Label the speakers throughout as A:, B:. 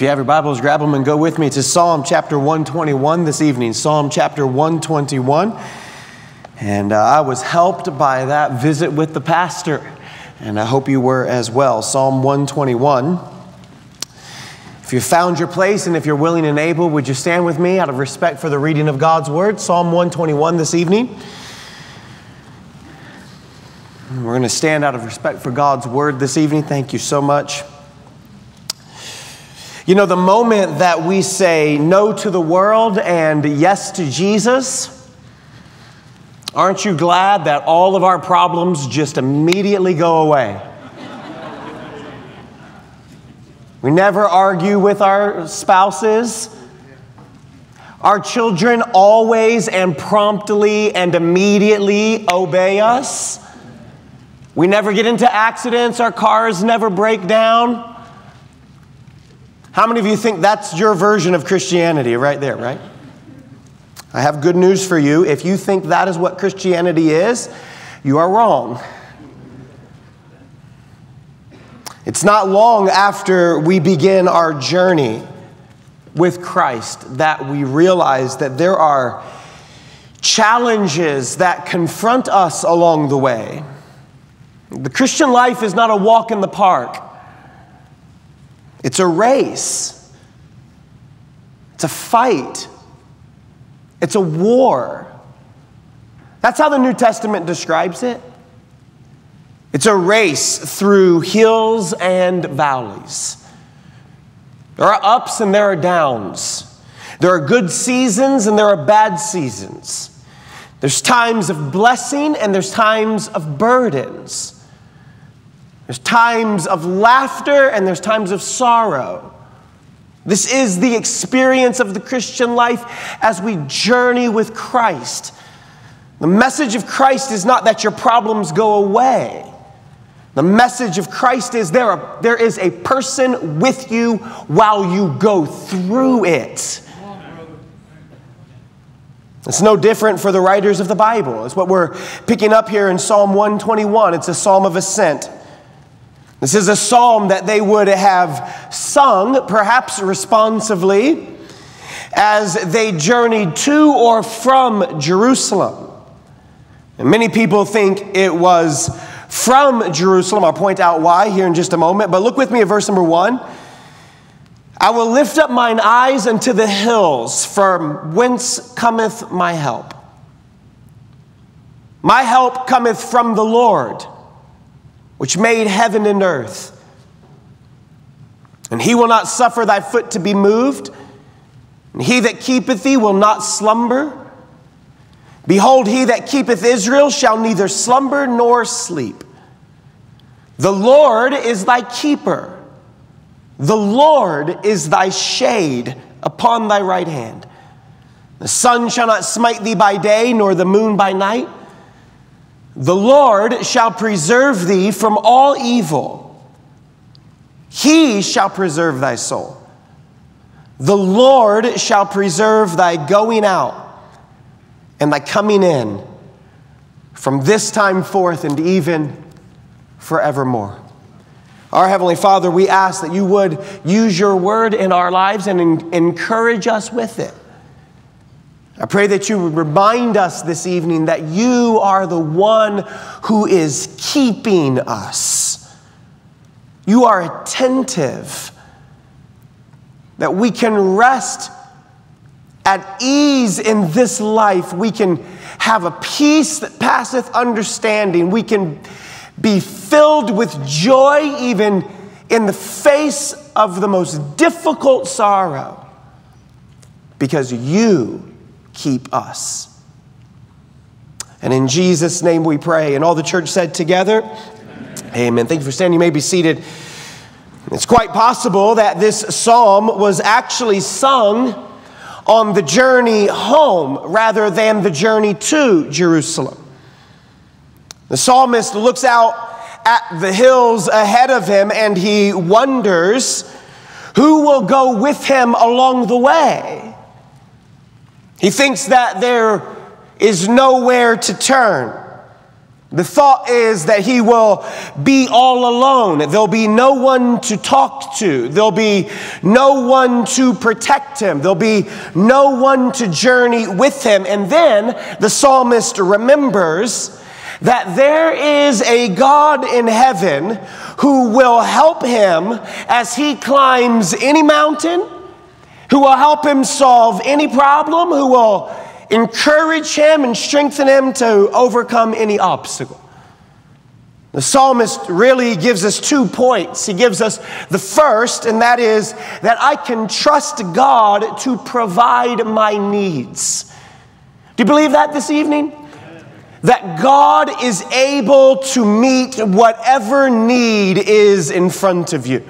A: If you have your Bibles, grab them and go with me to Psalm chapter 121 this evening. Psalm chapter 121. And uh, I was helped by that visit with the pastor, and I hope you were as well. Psalm 121. If you found your place and if you're willing and able, would you stand with me out of respect for the reading of God's word? Psalm 121 this evening. We're going to stand out of respect for God's word this evening. Thank you so much. You know, the moment that we say no to the world and yes to Jesus, aren't you glad that all of our problems just immediately go away? we never argue with our spouses. Our children always and promptly and immediately obey us. We never get into accidents, our cars never break down. How many of you think that's your version of Christianity right there, right? I have good news for you. If you think that is what Christianity is, you are wrong. It's not long after we begin our journey with Christ that we realize that there are challenges that confront us along the way. The Christian life is not a walk in the park. It's a race, it's a fight, it's a war. That's how the New Testament describes it. It's a race through hills and valleys. There are ups and there are downs. There are good seasons and there are bad seasons. There's times of blessing and there's times of burdens. There's times of laughter and there's times of sorrow. This is the experience of the Christian life as we journey with Christ. The message of Christ is not that your problems go away. The message of Christ is there, are, there is a person with you while you go through it. It's no different for the writers of the Bible. It's what we're picking up here in Psalm 121. It's a psalm of ascent. This is a psalm that they would have sung, perhaps responsively, as they journeyed to or from Jerusalem. And many people think it was from Jerusalem. I'll point out why here in just a moment. But look with me at verse number one. I will lift up mine eyes unto the hills, from whence cometh my help. My help cometh from the Lord which made heaven and earth. And he will not suffer thy foot to be moved, and he that keepeth thee will not slumber. Behold, he that keepeth Israel shall neither slumber nor sleep. The Lord is thy keeper. The Lord is thy shade upon thy right hand. The sun shall not smite thee by day, nor the moon by night. The Lord shall preserve thee from all evil. He shall preserve thy soul. The Lord shall preserve thy going out and thy coming in from this time forth and even forevermore. Our Heavenly Father, we ask that you would use your word in our lives and encourage us with it. I pray that you would remind us this evening that you are the one who is keeping us. You are attentive, that we can rest at ease in this life. We can have a peace that passeth understanding. We can be filled with joy even in the face of the most difficult sorrow because you keep us. And in Jesus' name we pray. And all the church said together, Amen. Amen. Thank you for standing. You may be seated. It's quite possible that this psalm was actually sung on the journey home rather than the journey to Jerusalem. The psalmist looks out at the hills ahead of him and he wonders who will go with him along the way. He thinks that there is nowhere to turn. The thought is that he will be all alone. There'll be no one to talk to. There'll be no one to protect him. There'll be no one to journey with him. And then the psalmist remembers that there is a God in heaven who will help him as he climbs any mountain, who will help him solve any problem, who will encourage him and strengthen him to overcome any obstacle. The psalmist really gives us two points. He gives us the first, and that is that I can trust God to provide my needs. Do you believe that this evening? That God is able to meet whatever need is in front of you.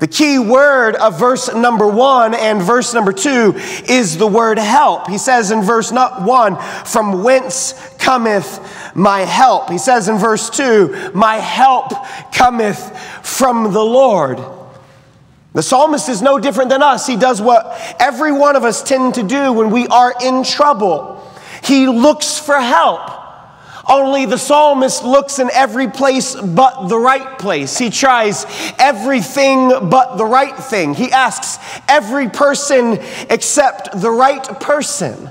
A: The key word of verse number one and verse number two is the word help. He says in verse not one, From whence cometh my help? He says in verse two, My help cometh from the Lord. The psalmist is no different than us. He does what every one of us tend to do when we are in trouble. He looks for help. Only the psalmist looks in every place but the right place. He tries everything but the right thing. He asks every person except the right person.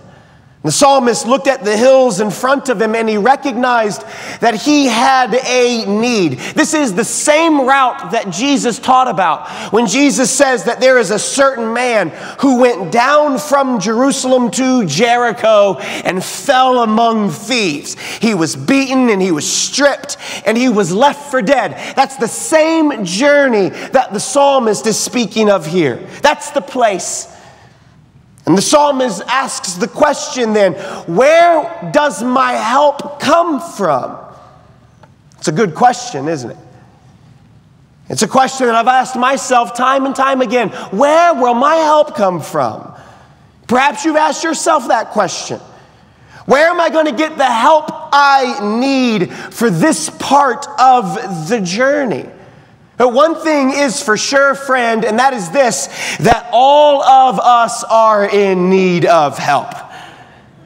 A: The psalmist looked at the hills in front of him and he recognized that he had a need. This is the same route that Jesus taught about when Jesus says that there is a certain man who went down from Jerusalem to Jericho and fell among thieves. He was beaten and he was stripped and he was left for dead. That's the same journey that the psalmist is speaking of here. That's the place. And the psalmist asks the question then where does my help come from? It's a good question, isn't it? It's a question that I've asked myself time and time again. Where will my help come from? Perhaps you've asked yourself that question. Where am I going to get the help I need for this part of the journey? But one thing is for sure, friend, and that is this that all of us are in need of help.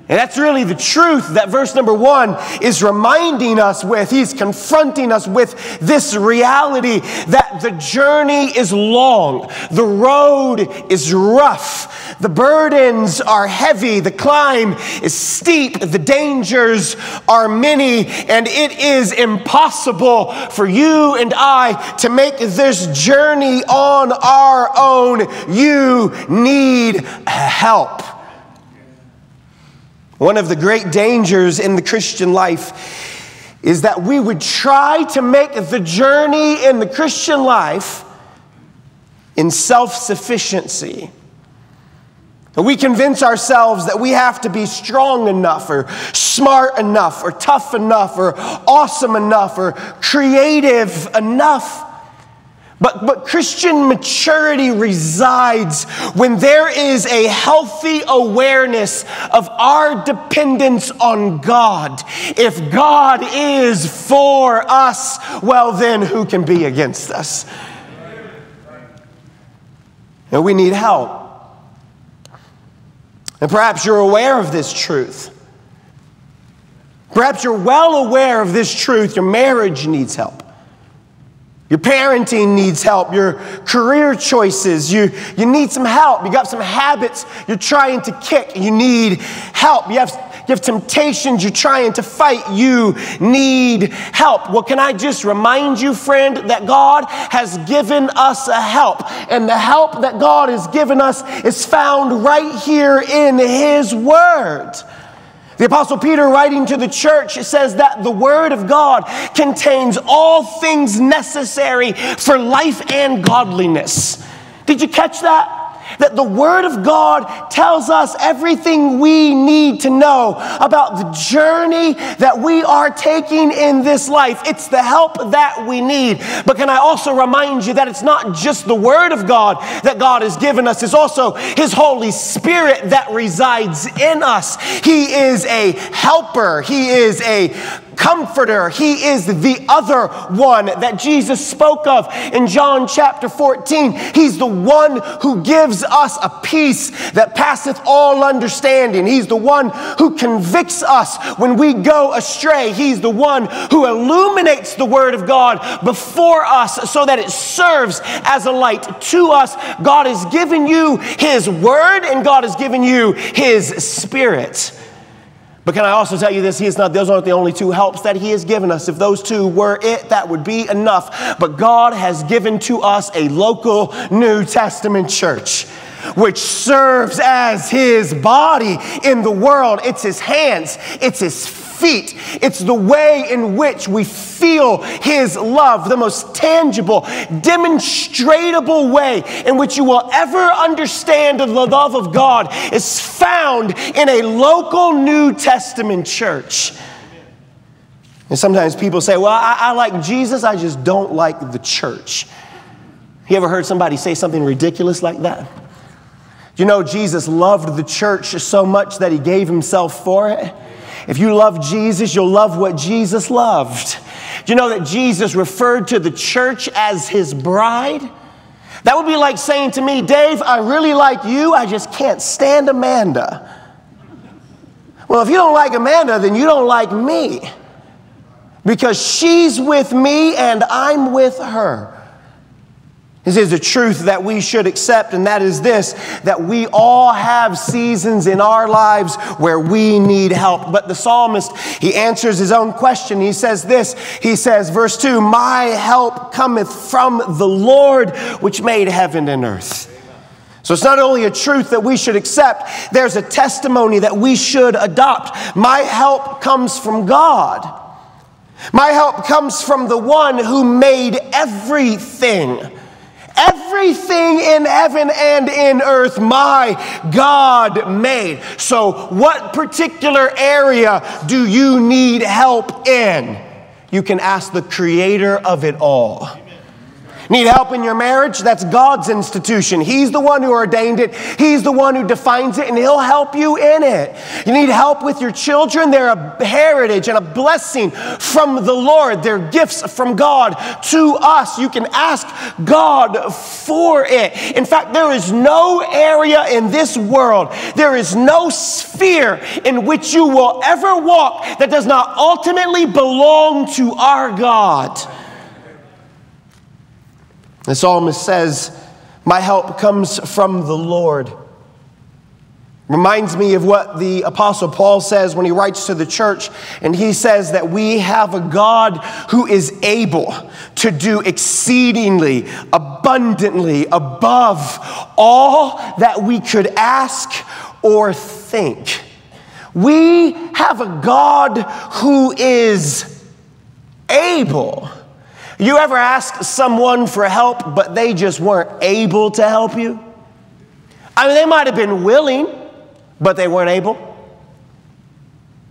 A: And that's really the truth that verse number one is reminding us with. He's confronting us with this reality that the journey is long, the road is rough, the burdens are heavy, the climb is steep, the dangers are many, and it is impossible for you and I to make this journey on our own. You need help. One of the great dangers in the Christian life is that we would try to make the journey in the Christian life in self sufficiency. We convince ourselves that we have to be strong enough, or smart enough, or tough enough, or awesome enough, or creative enough. But, but Christian maturity resides when there is a healthy awareness of our dependence on God. If God is for us, well, then who can be against us? And we need help. And perhaps you're aware of this truth. Perhaps you're well aware of this truth. Your marriage needs help. Your parenting needs help. Your career choices, you, you need some help. You got some habits you're trying to kick. You need help. You have, you have temptations you're trying to fight. You need help. Well, can I just remind you, friend, that God has given us a help. And the help that God has given us is found right here in His Word. The Apostle Peter, writing to the church, says that the Word of God contains all things necessary for life and godliness. Did you catch that? That the Word of God tells us everything we need to know about the journey that we are taking in this life. It's the help that we need. But can I also remind you that it's not just the Word of God that God has given us, it's also His Holy Spirit that resides in us. He is a helper, He is a comforter. He is the other one that Jesus spoke of in John chapter 14. He's the one who gives us a peace that passeth all understanding. He's the one who convicts us when we go astray. He's the one who illuminates the word of God before us so that it serves as a light to us. God has given you his word and God has given you his spirit. But can I also tell you this? He is not, those aren't the only two helps that He has given us. If those two were it, that would be enough. But God has given to us a local New Testament church which serves as his body in the world. It's his hands, it's his feet. It's the way in which we feel His love, the most tangible, demonstratable way in which you will ever understand the love of God is found in a local New Testament church. And sometimes people say, Well, I, I like Jesus, I just don't like the church. You ever heard somebody say something ridiculous like that? You know, Jesus loved the church so much that he gave himself for it. If you love Jesus, you'll love what Jesus loved. Do you know that Jesus referred to the church as his bride? That would be like saying to me, Dave, I really like you, I just can't stand Amanda. Well, if you don't like Amanda, then you don't like me. Because she's with me and I'm with her. This is a truth that we should accept, and that is this that we all have seasons in our lives where we need help. But the psalmist, he answers his own question. He says this He says, verse 2 My help cometh from the Lord, which made heaven and earth. So it's not only a truth that we should accept, there's a testimony that we should adopt. My help comes from God. My help comes from the one who made everything. Everything in heaven and in earth, my God made. So, what particular area do you need help in? You can ask the creator of it all. Need help in your marriage? That's God's institution. He's the one who ordained it, He's the one who defines it, and He'll help you in it. You need help with your children? They're a heritage and a blessing from the Lord. They're gifts from God to us. You can ask God for it. In fact, there is no area in this world, there is no sphere in which you will ever walk that does not ultimately belong to our God. The psalmist says, My help comes from the Lord. Reminds me of what the Apostle Paul says when he writes to the church, and he says that we have a God who is able to do exceedingly, abundantly, above all that we could ask or think. We have a God who is able. You ever ask someone for help, but they just weren't able to help you? I mean, they might have been willing, but they weren't able.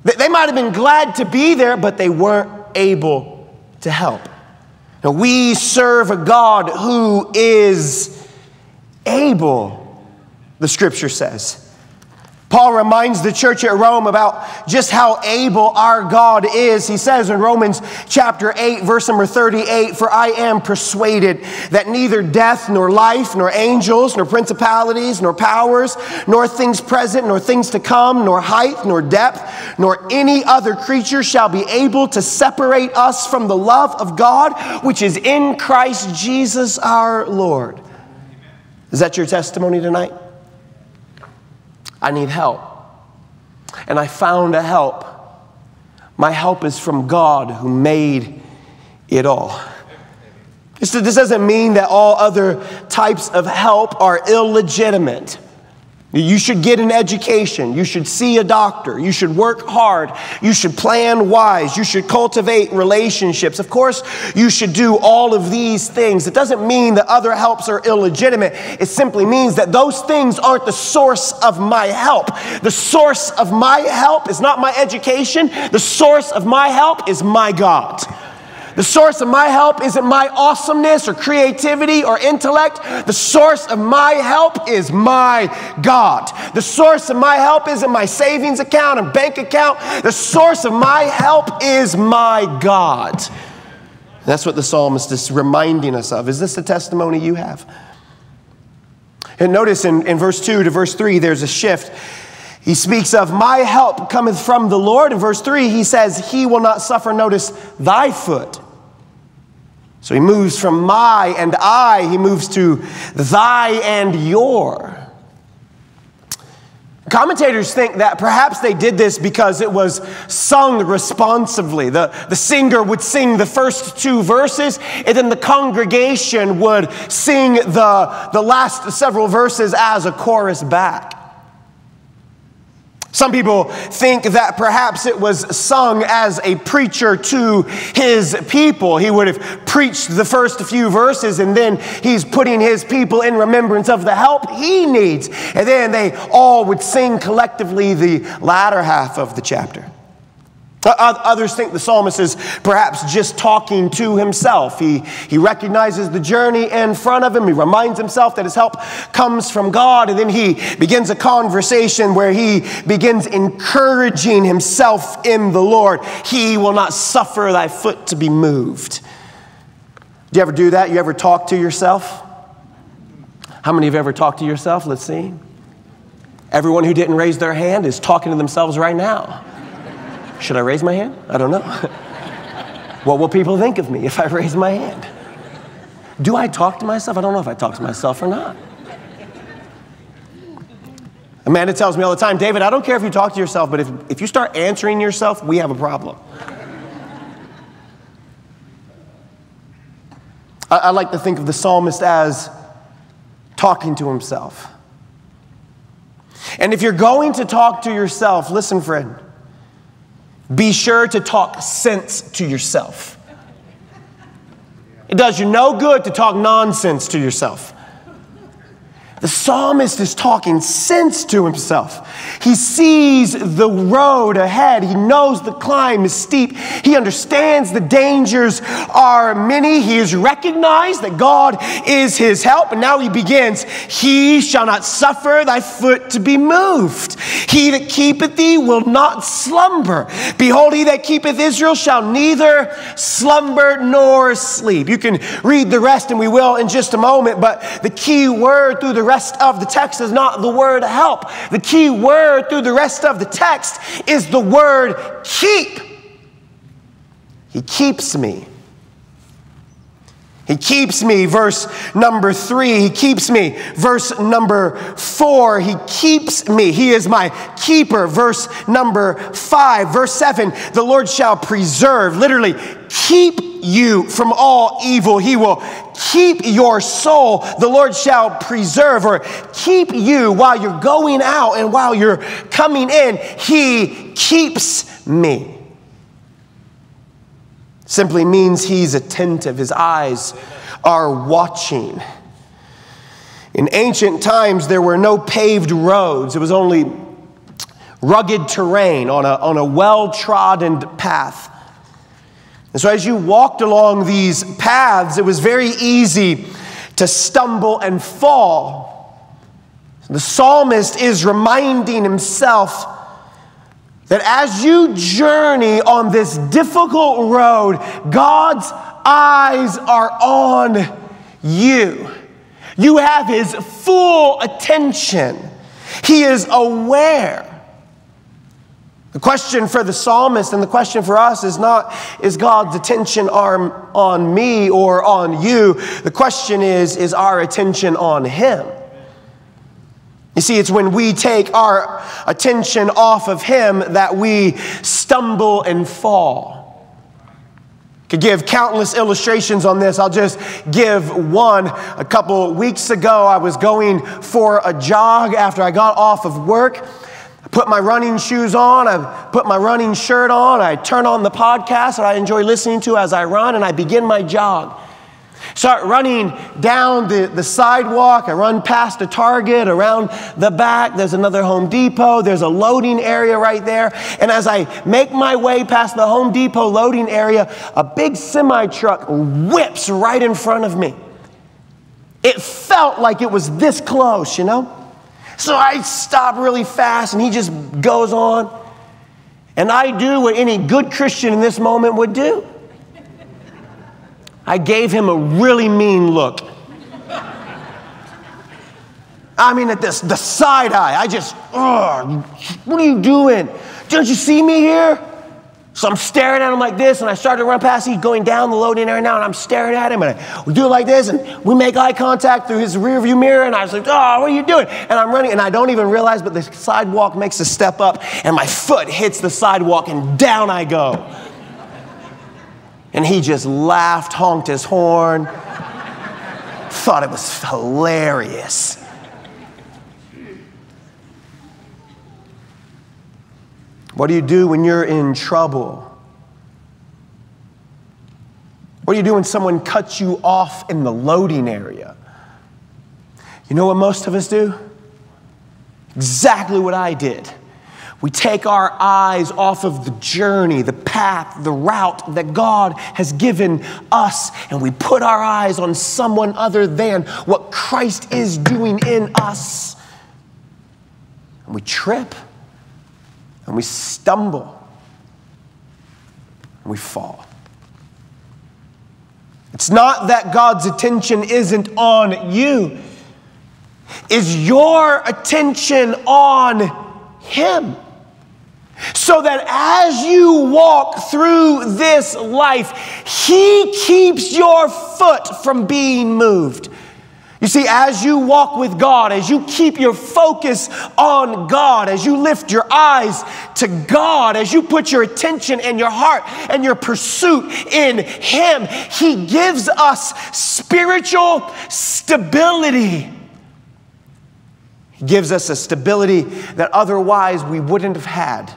A: They might have been glad to be there, but they weren't able to help. Now, we serve a God who is able, the scripture says. Paul reminds the church at Rome about just how able our God is. He says in Romans chapter 8, verse number 38, For I am persuaded that neither death, nor life, nor angels, nor principalities, nor powers, nor things present, nor things to come, nor height, nor depth, nor any other creature shall be able to separate us from the love of God, which is in Christ Jesus our Lord. Is that your testimony tonight? I need help. And I found a help. My help is from God who made it all. This doesn't mean that all other types of help are illegitimate. You should get an education. You should see a doctor. You should work hard. You should plan wise. You should cultivate relationships. Of course, you should do all of these things. It doesn't mean that other helps are illegitimate. It simply means that those things aren't the source of my help. The source of my help is not my education. The source of my help is my God. The source of my help isn't my awesomeness or creativity or intellect. The source of my help is my God. The source of my help isn't my savings account and bank account. The source of my help is my God. That's what the psalmist is reminding us of. Is this the testimony you have? And notice in, in verse 2 to verse 3, there's a shift. He speaks of, My help cometh from the Lord. In verse 3, he says, He will not suffer, notice, thy foot. So he moves from my and I, he moves to thy and your. Commentators think that perhaps they did this because it was sung responsively. The, the singer would sing the first two verses, and then the congregation would sing the, the last several verses as a chorus back. Some people think that perhaps it was sung as a preacher to his people. He would have preached the first few verses and then he's putting his people in remembrance of the help he needs. And then they all would sing collectively the latter half of the chapter. Others think the psalmist is perhaps just talking to himself. He, he recognizes the journey in front of him. He reminds himself that his help comes from God. And then he begins a conversation where he begins encouraging himself in the Lord. He will not suffer thy foot to be moved. Do you ever do that? You ever talk to yourself? How many of have ever talked to yourself? Let's see. Everyone who didn't raise their hand is talking to themselves right now. Should I raise my hand? I don't know. what will people think of me if I raise my hand? Do I talk to myself? I don't know if I talk to myself or not. Amanda tells me all the time, David, I don't care if you talk to yourself, but if, if you start answering yourself, we have a problem. I, I like to think of the psalmist as talking to himself. And if you're going to talk to yourself, listen, friend, be sure to talk sense to yourself. It does you no good to talk nonsense to yourself. The psalmist is talking sense to himself. He sees the road ahead. He knows the climb is steep. He understands the dangers are many. He has recognized that God is his help. And now he begins He shall not suffer thy foot to be moved. He that keepeth thee will not slumber. Behold, he that keepeth Israel shall neither slumber nor sleep. You can read the rest, and we will in just a moment. But the key word through the rest of the text is not the word help. The key word through the rest of the text is the word keep. He keeps me. He keeps me, verse number three. He keeps me, verse number four. He keeps me. He is my keeper, verse number five. Verse seven, the Lord shall preserve, literally, keep you from all evil. He will keep your soul. The Lord shall preserve or keep you while you're going out and while you're coming in. He keeps me simply means he's attentive, his eyes are watching. In ancient times, there were no paved roads, it was only rugged terrain on a, on a well trodden path. And so, as you walked along these paths, it was very easy to stumble and fall. The psalmist is reminding himself that as you journey on this difficult road, God's eyes are on you. You have His full attention, He is aware. The question for the psalmist and the question for us is not, is God's attention on, on me or on you? The question is, is our attention on Him? You see, it's when we take our attention off of Him that we stumble and fall. Could give countless illustrations on this. I'll just give one. A couple weeks ago, I was going for a jog after I got off of work. Put my running shoes on, I put my running shirt on, I turn on the podcast that I enjoy listening to as I run, and I begin my jog. Start running down the, the sidewalk. I run past a Target around the back. There's another Home Depot. There's a loading area right there. And as I make my way past the Home Depot loading area, a big semi truck whips right in front of me. It felt like it was this close, you know? So I stop really fast and he just goes on. And I do what any good Christian in this moment would do. I gave him a really mean look. I mean, at this, the side eye, I just, what are you doing? Don't you see me here? So I'm staring at him like this, and I start to run past. He's going down the loading area now, and I'm staring at him, and I, do it like this, and we make eye contact through his rearview mirror, and I was like, "Oh, what are you doing?" And I'm running, and I don't even realize, but the sidewalk makes a step up, and my foot hits the sidewalk, and down I go. And he just laughed, honked his horn, thought it was hilarious. What do you do when you're in trouble? What do you do when someone cuts you off in the loading area? You know what most of us do? Exactly what I did. We take our eyes off of the journey, the path, the route that God has given us, and we put our eyes on someone other than what Christ is doing in us. And we trip and we stumble and we fall. It's not that God's attention isn't on you. Is your attention on Him? So that as you walk through this life, He keeps your foot from being moved. You see, as you walk with God, as you keep your focus on God, as you lift your eyes to God, as you put your attention and your heart and your pursuit in Him, He gives us spiritual stability. He gives us a stability that otherwise we wouldn't have had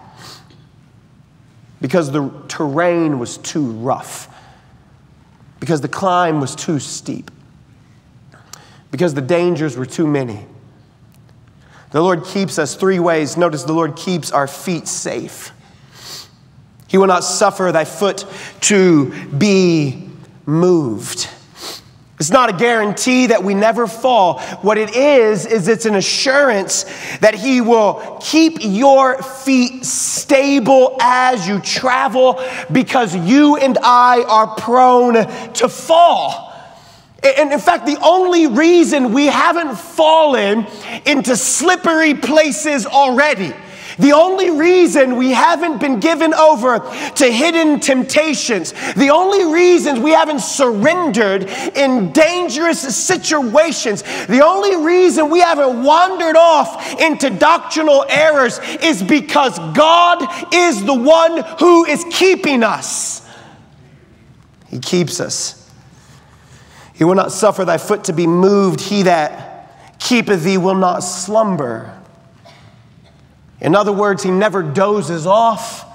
A: because the terrain was too rough, because the climb was too steep because the dangers were too many. The Lord keeps us three ways. Notice the Lord keeps our feet safe. He will not suffer thy foot to be moved. It's not a guarantee that we never fall. What it is, is it's an assurance that He will keep your feet stable as you travel because you and I are prone to fall. And in fact, the only reason we haven't fallen into slippery places already, the only reason we haven't been given over to hidden temptations, the only reason we haven't surrendered in dangerous situations, the only reason we haven't wandered off into doctrinal errors is because God is the one who is keeping us. He keeps us. He will not suffer thy foot to be moved. He that keepeth thee will not slumber. In other words, he never dozes off.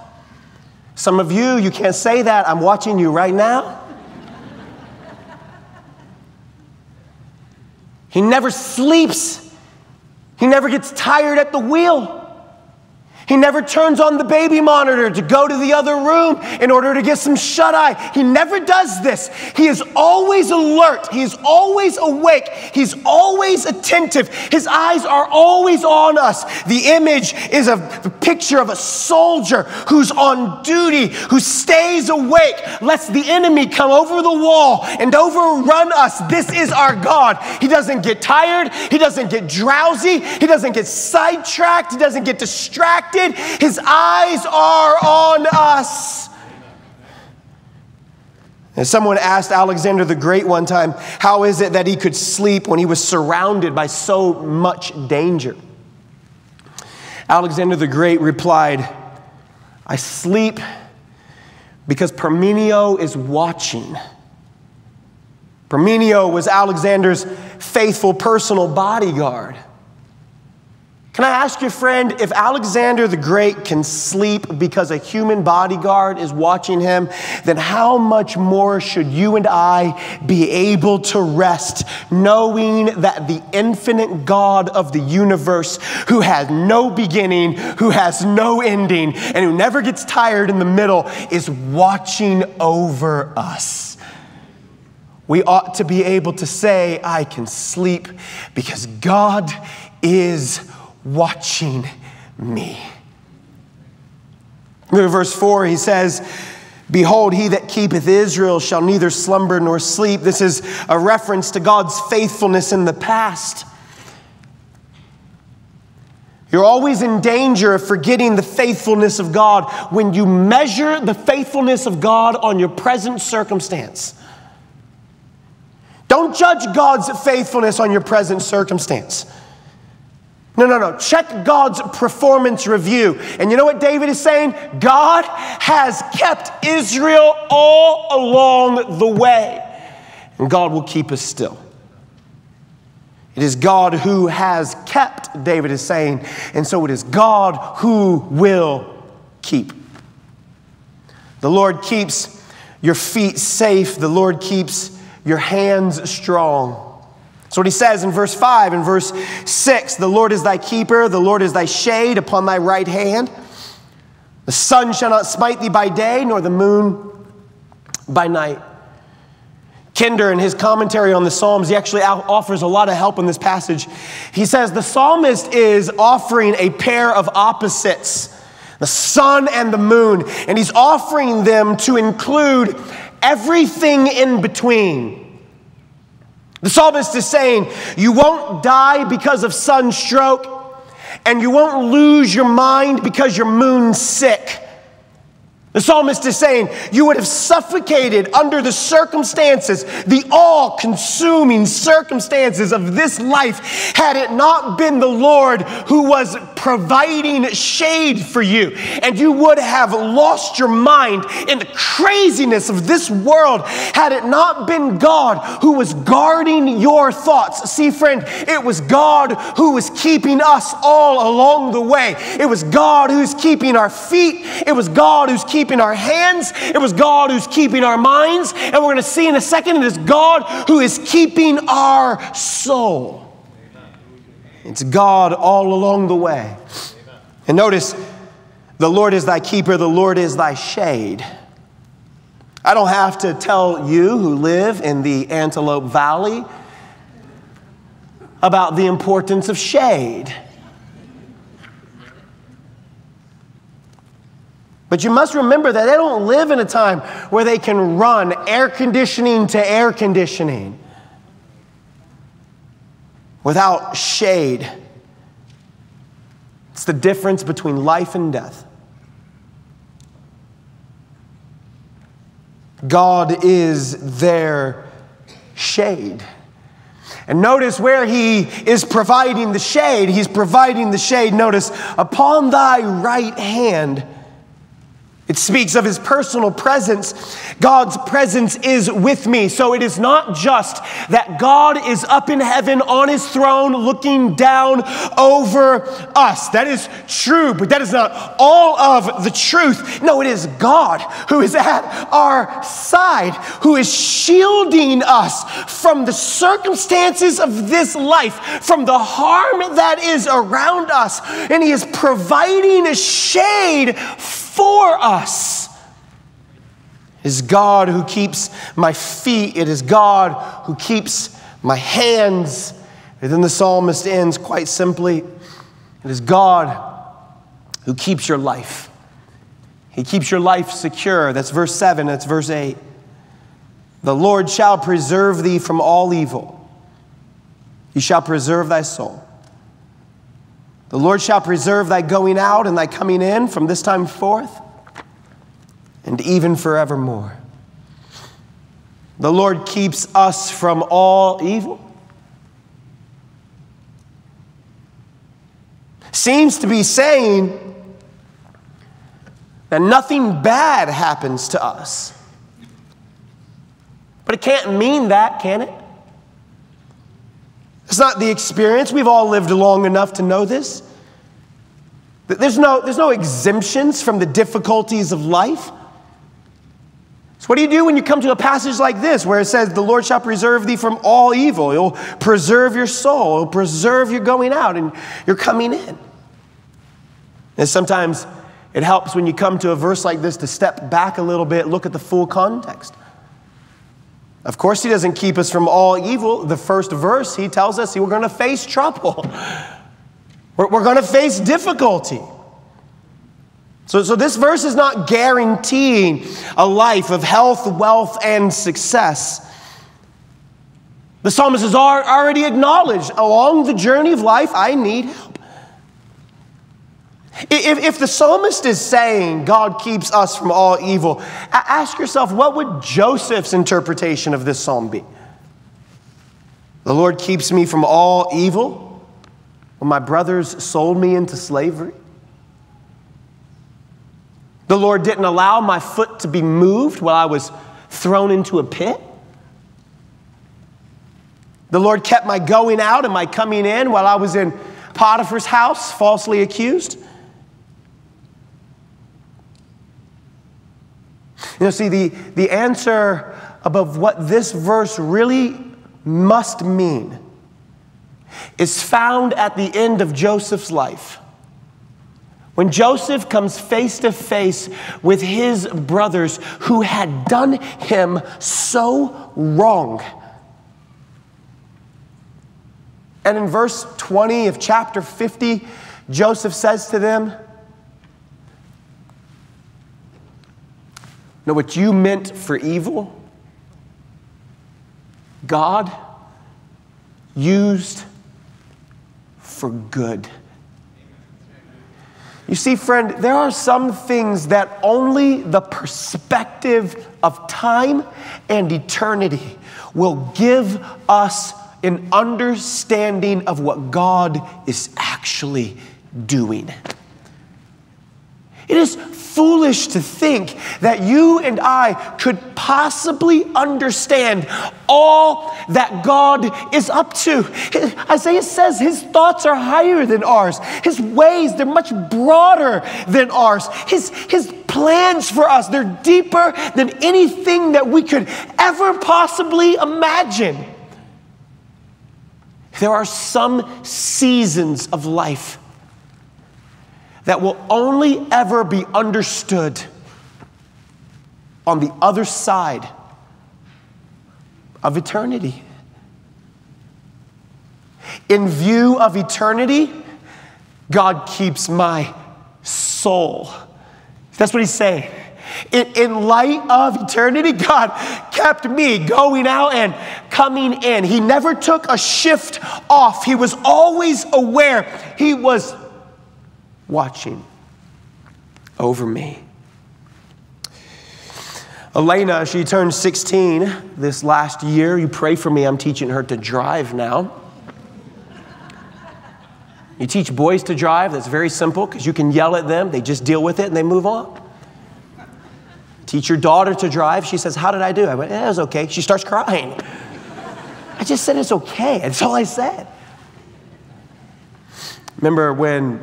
A: Some of you, you can't say that. I'm watching you right now. He never sleeps. He never gets tired at the wheel. He never turns on the baby monitor to go to the other room in order to get some shut eye. He never does this. He is always alert. He is always awake. He's always attentive. His eyes are always on us. The image is a picture of a soldier who's on duty, who stays awake, lets the enemy come over the wall and overrun us. This is our God. He doesn't get tired. He doesn't get drowsy. He doesn't get sidetracked. He doesn't get distracted protected. His eyes are on us. And someone asked Alexander the Great one time, how is it that he could sleep when he was surrounded by so much danger? Alexander the Great replied, I sleep because Parmenio is watching. Parmenio was Alexander's faithful personal bodyguard. Can I ask you, friend, if Alexander the Great can sleep because a human bodyguard is watching him, then how much more should you and I be able to rest knowing that the infinite God of the universe, who has no beginning, who has no ending, and who never gets tired in the middle, is watching over us? We ought to be able to say, I can sleep because God is watching me. In verse 4, he says, Behold, he that keepeth Israel shall neither slumber nor sleep. This is a reference to God's faithfulness in the past. You're always in danger of forgetting the faithfulness of God when you measure the faithfulness of God on your present circumstance. Don't judge God's faithfulness on your present circumstance. No, no, no. Check God's performance review. And you know what David is saying? God has kept Israel all along the way, and God will keep us still. It is God who has kept, David is saying, and so it is God who will keep. The Lord keeps your feet safe, the Lord keeps your hands strong. So what he says in verse 5 and verse 6 The Lord is thy keeper, the Lord is thy shade upon thy right hand. The sun shall not smite thee by day, nor the moon by night. Kidner, in his commentary on the Psalms, he actually offers a lot of help in this passage. He says the psalmist is offering a pair of opposites, the sun and the moon, and he's offering them to include everything in between. The psalmist is saying, You won't die because of sunstroke, and you won't lose your mind because your moon's sick. The psalmist is saying, You would have suffocated under the circumstances, the all consuming circumstances of this life, had it not been the Lord who was providing shade for you. And you would have lost your mind in the craziness of this world had it not been God who was guarding your thoughts. See, friend, it was God who was keeping us all along the way. It was God who's keeping our feet. It was God who's keeping keeping our hands, it was God who's keeping our minds, and we're going to see in a second it is God who is keeping our soul. It's God all along the way. And notice, the Lord is thy keeper, the Lord is thy shade. I don't have to tell you who live in the Antelope Valley about the importance of shade. But you must remember that they don't live in a time where they can run air conditioning to air conditioning without shade. It's the difference between life and death. God is their shade. And notice where he is providing the shade. He's providing the shade. Notice, upon thy right hand it speaks of his personal presence. God's presence is with me. So it is not just that God is up in heaven on his throne looking down over us. That is true, but that is not all of the truth. No, it is God who is at our side, who is shielding us from the circumstances of this life, from the harm that is around us. And he is providing a shade for us. It is God who keeps my feet, it is God who keeps my hands. And then the psalmist ends quite simply it is God who keeps your life. He keeps your life secure. That's verse 7, that's verse 8. The Lord shall preserve thee from all evil. He shall preserve thy soul. The Lord shall preserve thy going out and thy coming in from this time forth and even forevermore. The Lord keeps us from all evil. Seems to be saying that nothing bad happens to us. But it can't mean that, can it? It's not the experience. We've all lived long enough to know this. There's no, there's no exemptions from the difficulties of life. So, what do you do when you come to a passage like this where it says, The Lord shall preserve thee from all evil? He'll preserve your soul, He'll preserve your going out and your coming in. And sometimes it helps when you come to a verse like this to step back a little bit, look at the full context. Of course, He doesn't keep us from all evil. The first verse, He tells us we're going to face trouble, we're, we're going to face difficulty. So, so, this verse is not guaranteeing a life of health, wealth, and success. The psalmist has already acknowledged along the journey of life, I need help. If, if the psalmist is saying God keeps us from all evil, ask yourself, what would Joseph's interpretation of this psalm be? The Lord keeps me from all evil when my brothers sold me into slavery. The Lord didn't allow my foot to be moved while I was thrown into a pit. The Lord kept my going out and my coming in while I was in Potiphar's house, falsely accused. You know, see, the, the answer above what this verse really must mean is found at the end of Joseph's life. When Joseph comes face to face with his brothers who had done him so wrong. And in verse 20 of chapter 50, Joseph says to them, Know what you meant for evil, God used for good. You see, friend, there are some things that only the perspective of time and eternity will give us an understanding of what God is actually doing. It is foolish to think that you and I could possibly understand all that God is up to. Isaiah says his thoughts are higher than ours, his ways, they're much broader than ours. His, his plans for us, they're deeper than anything that we could ever possibly imagine. There are some seasons of life that will only ever be understood on the other side of eternity. In view of eternity, God keeps my soul. That's what he's saying. In, in, light of eternity, God kept me going out and coming in. He never took a shift off. He was always aware. He was watching over me. Elena, she turned 16 this last year. You pray for me, I'm teaching her to drive now. You teach boys to drive, that's very simple because you can yell at them, they just deal with it and they move on. Teach your daughter to drive, she says, How did I do? I went, eh, It was okay. She starts crying. I just said it's okay, that's all I said. Remember when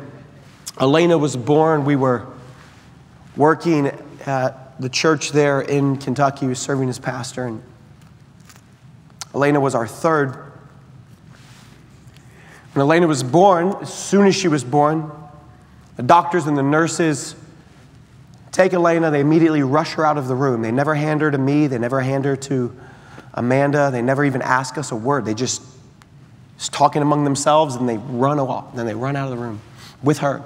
A: Elena was born, we were working at the church there in Kentucky. He was serving as pastor, and Elena was our third. When Elena was born, as soon as she was born, the doctors and the nurses take Elena, they immediately rush her out of the room. They never hand her to me, they never hand her to Amanda, they never even ask us a word. They just, just talking among themselves and they run off. Then they run out of the room with her.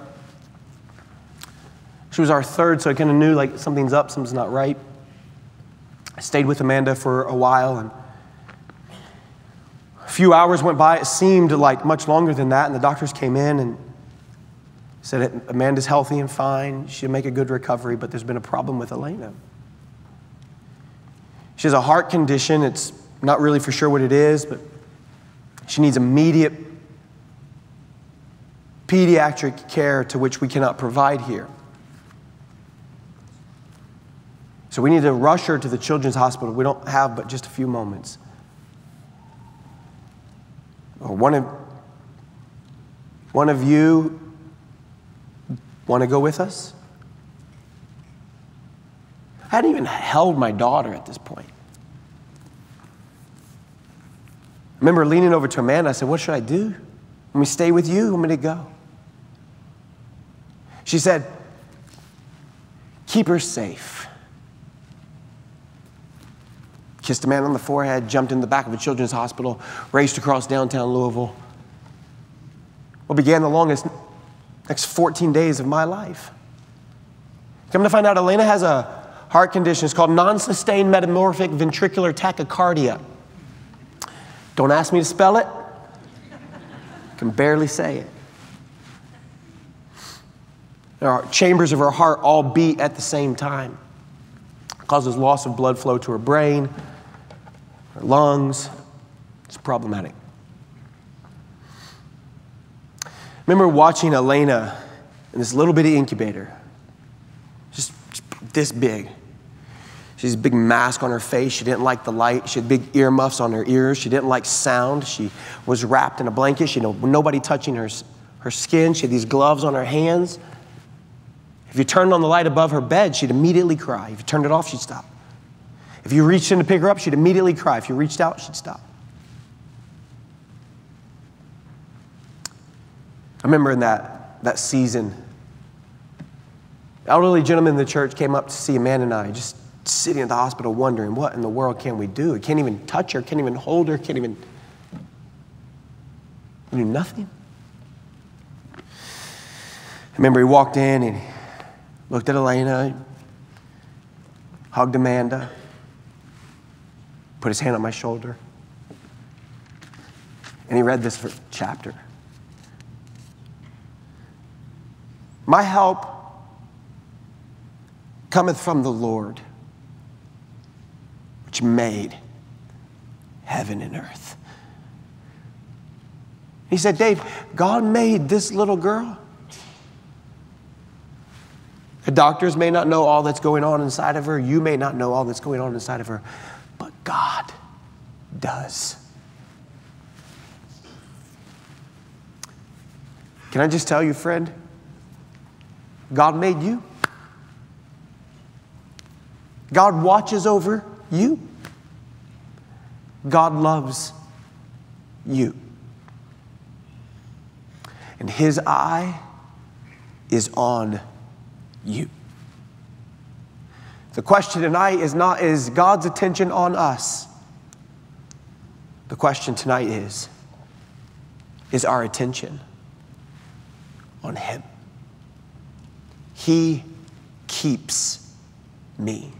A: She was our third, so I kind of knew like something's up, something's not right. I stayed with Amanda for a while, and a few hours went by. It seemed like much longer than that, and the doctors came in and said Amanda's healthy and fine. She'll make a good recovery, but there's been a problem with Elena. She has a heart condition. It's not really for sure what it is, but she needs immediate pediatric care to which we cannot provide here. So we need to rush her to the children's hospital. We don't have but just a few moments. Or one of, one of you Want to go with us? I hadn't even held my daughter at this point. I remember leaning over to Amanda. I said, What should I do? Let me stay with you. Want me to go? She said, Keep her safe. Kissed Amanda on the forehead, jumped in the back of a children's hospital, raced across downtown Louisville. What began the longest next 14 days of my life. Come to find out, Elena has a heart condition. It's called non sustained metamorphic ventricular tachycardia. Don't ask me to spell it, I can barely say it. Our chambers of her heart all beat at the same time. It causes loss of blood flow to her brain, her lungs. It's problematic. remember watching Elena in this little bitty incubator, just, this big. She has a big mask on her face. She didn't like the light. She had big earmuffs on her ears. She didn't like sound. She was wrapped in a blanket. She had nobody touching her, her skin. She had these gloves on her hands. If you turned on the light above her bed, she'd immediately cry. If you turned it off, she'd stop. If you reached in to pick her up, she'd immediately cry. If you reached out, she'd stop. I remember in that, that season, elderly gentleman in the church came up to see Amanda and I, just sitting at the hospital wondering, what in the world can we do? We can't even touch her, can't even hold her, can't even do nothing. I remember he walked in and looked at Elena, hugged Amanda, put his hand on my shoulder, and he read this chapter. My help cometh from the Lord, which made heaven and earth. He said, Dave, God made this little girl. The doctors may not know all that's going on inside of her. You may not know all that's going on inside of her. Does. Can I just tell you, friend? God made you. God watches over you. God loves you. And his eye is on you. The question tonight is not is God's attention on us? The question tonight is is our attention on him? He keeps me.